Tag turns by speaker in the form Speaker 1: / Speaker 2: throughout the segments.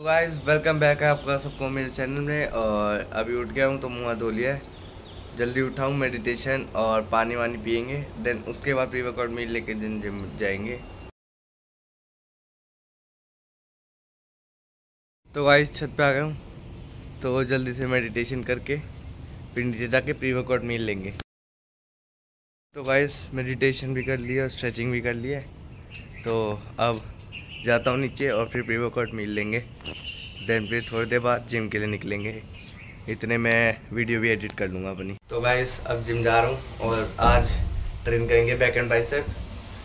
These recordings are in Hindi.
Speaker 1: गाइस वेलकम बैक है आपका सबको मेरे चैनल में और अभी उठ गया हूँ तो मुँह धो लिया है। जल्दी उठाऊँ मेडिटेशन और पानी वानी पियेंगे देन उसके बाद प्री वर्कआउट मील लेके दिन जिम जाएँगे। तो गाइस छत पे आ गया हूँ तो जल्दी से मेडिटेशन करके फिर नीचे जाके प्री वर्कआउट मील लेंगे। तो गाइस मेडिटेशन भी कर लिया और स्ट्रेचिंग भी कर लिया तो अब जाता हूँ नीचे और फिर प्री वर्कआउट मिल लेंगे। देन फिर थोड़ी देर बाद जिम के लिए निकलेंगे। इतने मैं वीडियो भी एडिट कर लूँगा अपनी। तो गाइस अब जिम जा रहा हूँ और आज ट्रेन करेंगे बैक एंड बाइसेप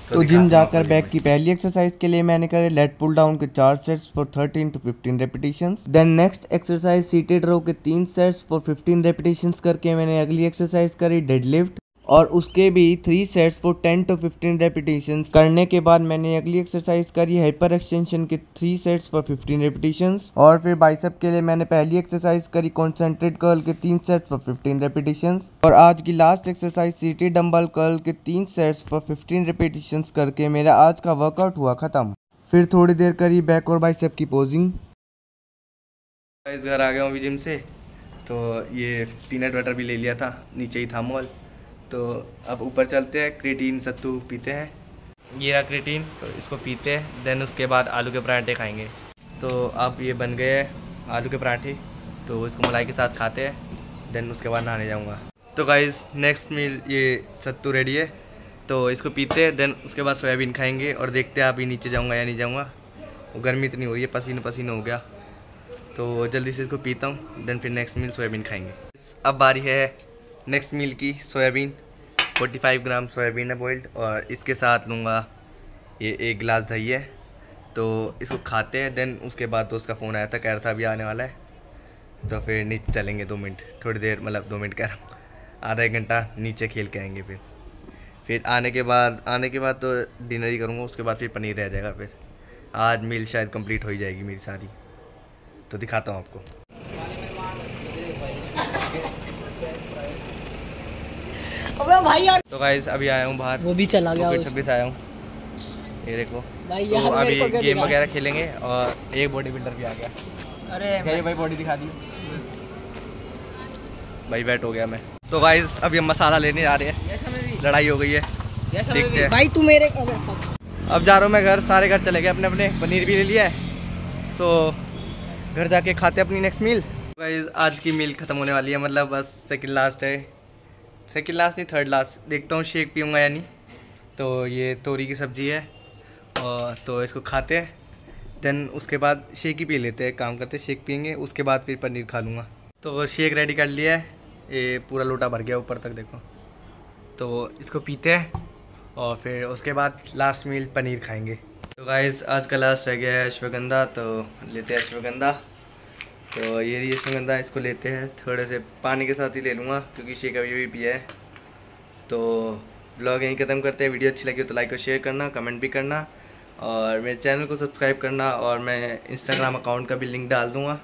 Speaker 2: तो, तो जिम जाकर बैक की पहली एक्सरसाइज के लिए मैंने करे लेट पुल डाउन के चार sets for 13 to 15 repetitions then next exercise seated row के तीन सेट्स फॉर 15 रेपिटेशंस करके मैंने अगली एक्सरसाइज करी डेडलिफ्ट और उसके भी three sets for ten to fifteen repetition करने के बाद मैंने अगली एक्सरसाइज करी हाइपर एक्सटेंशन के three sets for fifteen repetition और फिर बाइसेप के लिए मैंने पहली एक्सरसाइज करी कॉन्सेंट्रेट कर्ल के तीन सेट्स फॉर फिफ्टीन रेपिटेशन और आज की last exercise seated dumbbell curl के तीन सेट्स फॉर फिफ्टीन रेपिटेशन करके मेरा आज का वर्कआउट हुआ ख़त्म. फिर थोड़ी देर करी बैक और बाइसेप की पोजिंग
Speaker 1: घर आ गया हूँ जिम से। तो ये पीनट बटर भी ले लिया था, नीचे ही था मॉल तो अब ऊपर चलते हैं क्रेटीन सत्तू पीते हैं। ये रहा क्रेटीन तो इसको पीते हैं देन उसके बाद आलू के पराठे खाएँगे। तो अब ये बन गए आलू के पराठे तो इसको मलाई के साथ खाते हैं देन उसके बाद नहाने जाऊँगा। तो गाइज़ नेक्स्ट मील ये सत्तू रेडी है तो इसको पीते हैं देन उसके बाद सोयाबीन खाएँगे, और देखते हैं आप ही नीचे जाऊँगा या नहीं जाऊँगा। वो गर्मी इतनी हो रही है, पसीने पसीने हो गया। तो जल्दी से इसको पीता हूँ देन फिर नेक्स्ट मील सोयाबीन खाएँगे। अब बारी है नेक्स्ट मील की सोयाबीन 45 ग्राम सोयाबीन है बॉइल्ड और इसके साथ लूँगा ये एक गिलास दही है। तो इसको खाते हैं देन उसके बाद तो उसका फ़ोन आया था, कह रहा था अभी आने वाला है। तो फिर नीचे चलेंगे दो मिनट, थोड़ी देर मतलब दो मिनट कह रहा हूँ। आधा एक घंटा नीचे खेल के आएँगे फिर। फिर आने के बाद, आने के बाद तो डिनर ही करूँगा, उसके बाद फिर पनीर रह जाएगा फिर। आज मील शायद कंप्लीट हो ही जाएगी मेरी सारी। तो दिखाता हूँ आपको।
Speaker 3: अबे भाई यार।
Speaker 1: तो गाइस अभी आया हूँ बाहर।
Speaker 3: वो भी चला गया
Speaker 1: छब्बीस आया हूँ। ये देखो।
Speaker 3: भाई यार
Speaker 1: तो अभी गेम वगैरह खेलेंगे और एक बॉडी बिल्डर भी आ गया।
Speaker 3: अरे
Speaker 1: ये भाई बॉडी दिखा दी? भाई बैट हो गया मैं। तो गाइस अभी हम मसाला लेने जा रहे हैं। लड़ाई हो गई है। देखते हैं।
Speaker 3: भाई तू मेरे
Speaker 1: अब जा रहा हूँ मैं घर। सारे घर चले गए अपने अपने। पनीर भी ले लिया है। तो घर जाके खाते अपनी नेक्स्ट मील गाइस आज की मील ख़त्म होने वाली है। मतलब बस सेकंड लास्ट है। सेकंड लास्ट नहीं थर्ड लास्ट देखता हूँ शेक पीऊँगा या नहीं। तो ये तोरी की सब्ज़ी है, और तो इसको खाते हैं। देन उसके बाद शेक ही पी लेते हैं, काम करते शेक पियेंगे। उसके बाद फिर पनीर खा लूँगा। तो शेक रेडी कर लिया है। ये पूरा लोटा भर गया ऊपर तक, देखो। तो इसको पीते हैं, और फिर उसके बाद लास्ट मील पनीर खाएँगे। तो गाइस आज का लास्ट रह गया है अश्वगंधा। तो लेते हैं अश्वगंधा। तो ये इसमें इसको लेते हैं, थोड़े से पानी के साथ ही ले लूँगा, क्योंकि शेक अभी भी पिया है। तो ब्लॉग यहीं ख़त्म करते हैं, वीडियो अच्छी लगी हो तो लाइक और शेयर करना कमेंट भी करना, और मेरे चैनल को सब्सक्राइब करना, और मैं इंस्टाग्राम अकाउंट का भी लिंक डाल दूँगा,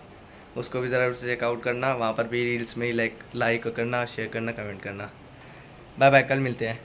Speaker 1: उसको भी ज़रा चेकआउट करना, वहाँ पर भी रील्स में ही लाइक लाइक करना शेयर करना कमेंट करना। बाय बाय कल मिलते हैं।